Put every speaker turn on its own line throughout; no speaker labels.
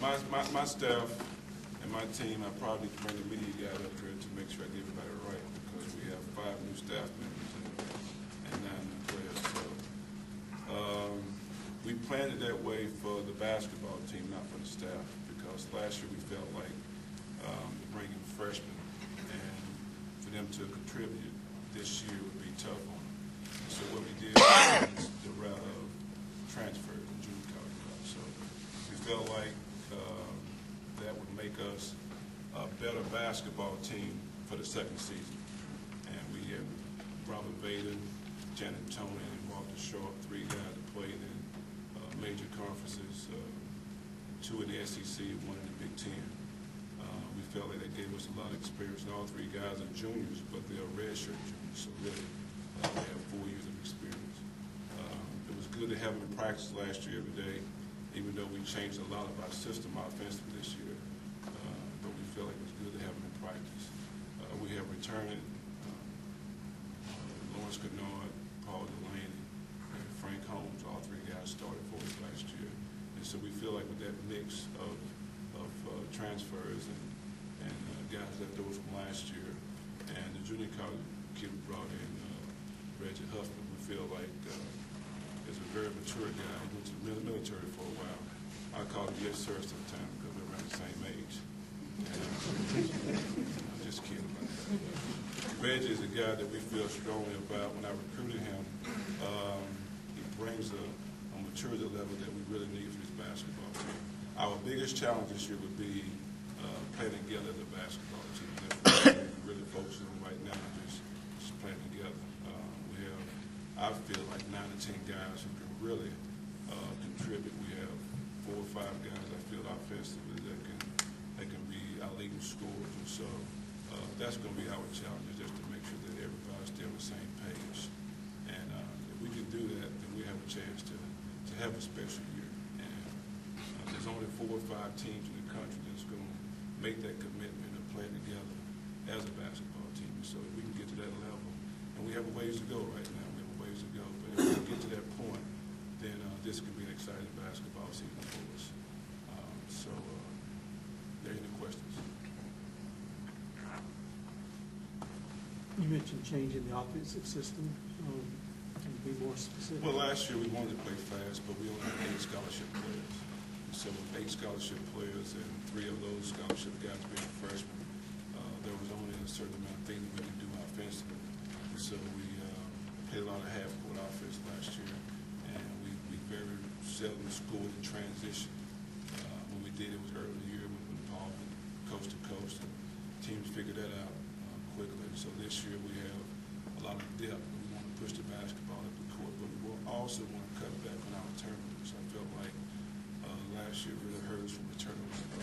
My, my, my staff and my team, I probably bring the media guy up here to make sure I get everybody right, because we have five new staff members and, nine new players, so. Um, we planned it that way for the basketball team, not for the staff, because last year we felt like, um, bringing freshmen and for them to contribute this year would be tough on them. So what we did was the route of transfer junior college. So we felt like um, that would make us a better basketball team for the second season. And we had Robert Vaden, Channing Toney, and Walter Sharpe, three guys that played in uh, major conferences, uh, two in the SEC, and one in the Big Ten. Uh, We felt like they gave us a lot of experience, and all three guys are juniors, but they're redshirt juniors, so really, uh, they have four years of experience. Um, It was good to have them practice last year every day, even though we changed a lot of our system offensively this year. Felt like it was good to have them in practice. Uh, We have returning uh, Lawrence Kinnard, Paul Delaney, and Frank Holmes, all three guys started for us last year. And so we feel like with that mix of, of uh, transfers and, and uh, guys left over from last year, and the junior college kid we brought in, uh, Reggie Huffman, we feel like uh, is a very mature guy. He went to the military for a while. I call him yes sir sometimes because we're around the same age. Just kidding. Reggie is a guy that we feel strongly about. When I recruited him, um, he brings a, a maturity level that we really need for this basketball team. Our biggest challenge this year would be uh, playing together as a basketball team. That's what we're really focusing on right now, just, just playing together. Uh, we have, I feel like nine to ten guys who can really uh, contribute. We have four or five guys I feel offensively that scorers. And so uh, that's going to be our challenge, is just to make sure that everybody's still on the same page. And uh, if we can do that, then we have a chance to, to have a special year. And uh, there's only four or five teams in the country that's going to make that commitment of play together as a basketball team. And so if we can get to that level, and we have a ways to go right now, we have a ways to go. But if we can get to that point, then uh, this could be an exciting basketball season for us. Um, So, uh, there any questions?
You mentioned changing the offensive system. Um, Can you be more specific?
Well, last year, we wanted to play fast, but we only had eight scholarship players. So with eight scholarship players and three of those scholarship guys being freshmen, uh, there was only a certain amount of things we could do offensively. So we uh, played a lot of half-court offense last year, and we, we very seldom scored in transition. Uh, When we did, it was early in the year when Paul went coast to coast, and teams figured that. So this year, we have a lot of depth. We want to push the basketball up the court, but we also want to cut back on our turnovers. I felt like uh, last year really hurt us from a turnover uh,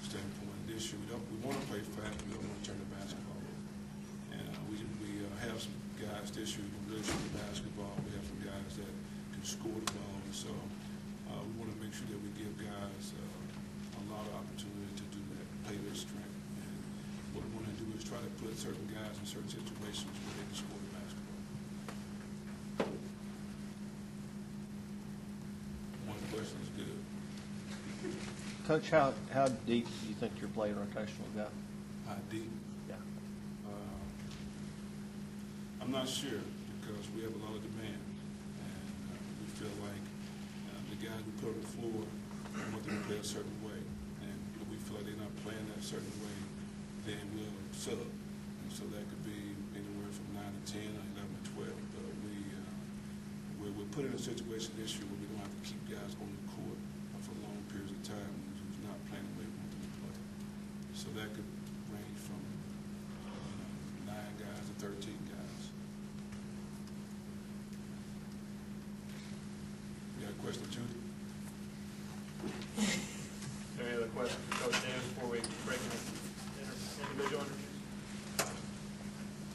standpoint. This year, we don't, we want to play fast, we don't want to turn the basketball over. And uh, we, we uh, have some guys this year who can really shoot the basketball. We have some guys that can score the ball. And so uh, we want to make sure that we give guys uh, a lot of opportunity to do that, play their strength. And what we want to do is try to put certain guys in certain situations where they can score the basketball. One question is good.
Coach, how, how deep do you think your play rotation will go?
How deep?
Yeah.
Uh, I'm not sure because we have a lot of demand, and uh, we feel like uh, the guys we put on the floor want them to play a certain way, and we feel like they're not playing that certain way, we'll. And so that could be anywhere from nine to ten, or eleven to twelve. But we uh, we're, we're put in a situation this year where we don't have to keep guys on the court for long periods of time who's not playing the way we want them to play. So that could range from you know, nine guys to thirteen guys. You got a question, Judy?
Any other questions for Coach Dan before we break into individual interviews?